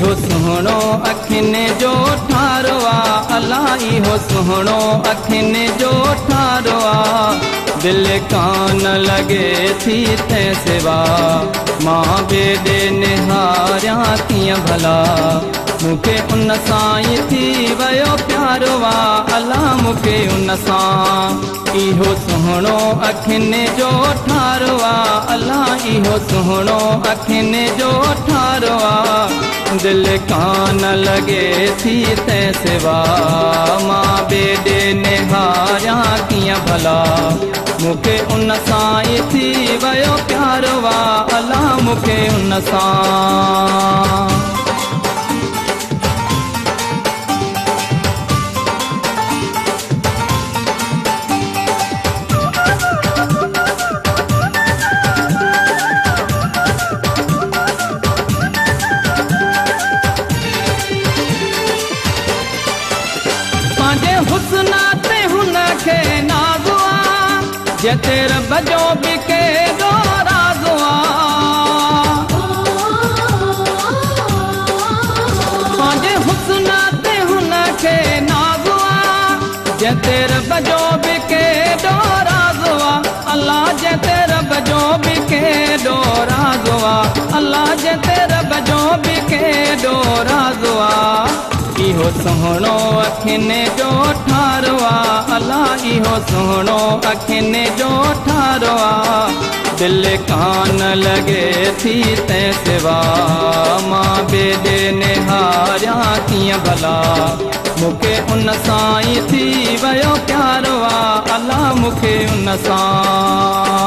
سهڻو اکين جو ٺارو آهي الله اهو سهڻو اکين جو ٺارو آهي دل ڪانه لڳي ٿي تنهن سوا. مان بيڏي نهاريان ڪيئن ڀلا. مون کي ان سان ئي ٿي ويو پيارو آهي الله مون کي ان سان اهو سهڻو اکين جو ٺارو آهي الله اهو سهڻو اکين جو ٺارو آهي دل ڪانه لڳي ٿي تنهن سوا. مان بيڏي نهاريان ڪيئن ڀلا. مون کي ان سان ئي ٿي ويو پيارو آهي الله مون کي ان سان رب جو به ڪيڏو رازو آهي. پنهنجي هسن تي هن کي آهي. به الله جو به ڪيڏو رازو آهي. الله جتي رب جو به ڪيڏو رازو آهي. اهو سهڻو اکين جو ٺارو آهي الله اهو سهڻو اکين جو ٺارو آهي دل ڪانه لڳي ٿي تنهن سوا مان بيڏي نهاريان ڪيئن ڀلا مون کي ان سان ئي ٿي ويو پيارو آهي الله مون کي ان سان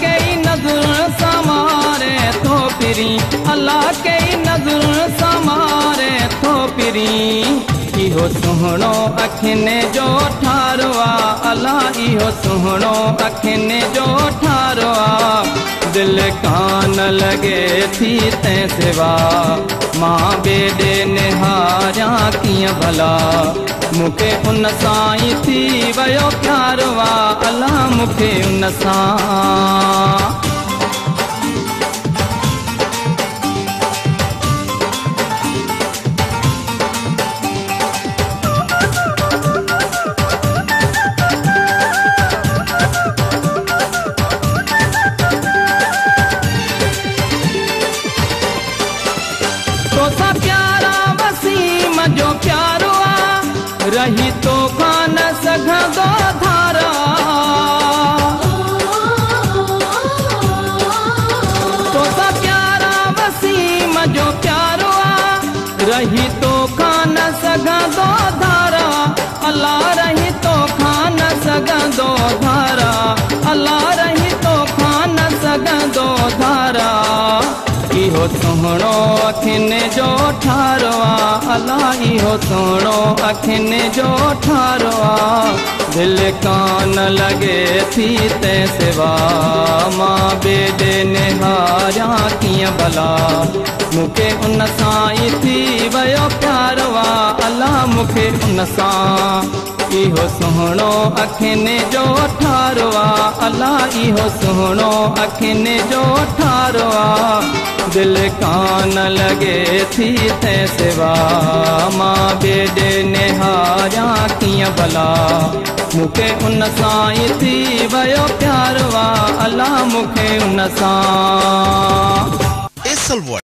कई नज़र समारे पिरी। अलाह कई नज़र समारे पिरी। इहो सुहिणो अखियुनि जो ठारो आहे अलाह इहो सुहिणो अखियुनि जो ठारो आहे دل ڪانه لڳي ٿي تنهن سوا. مان بيڏي نهاريان ڪيئن ڀلا. مون کي ان سان ئي ٿي ويو پيارو الله مون کي ان سان रही तो कान सघंदो धारा। तोसां प्यारा वसीम जो प्यारो आहे रही तो कान सघंदो धारा। अलाह रही तो खान सघंदो धारा। अलाह रही तो खान सघंदो धारा। इहो सुहिणो अखियुनि जो ठारो الله اهو سهڻو اکين جو ٺارو آهي دل ڪانه لڳي ٿي تنهن سوا. مان ڪيئن ڀلا. مون کي ان سان ئي ٿي ويو پيارو الله مون کي ان سان اهو سهڻو اکين جو ٺارو آهي الله اهو سهڻو اکين جو ٺارو آهي دل ڪانه لڳي ٿي تنهن سوا. مان بيڏي نهاريان ڪيئن ڀلا. مون کي ان سان ئي ٿي ويو پيارو آهي الله مون کي ان سان. ايسل ورلڊ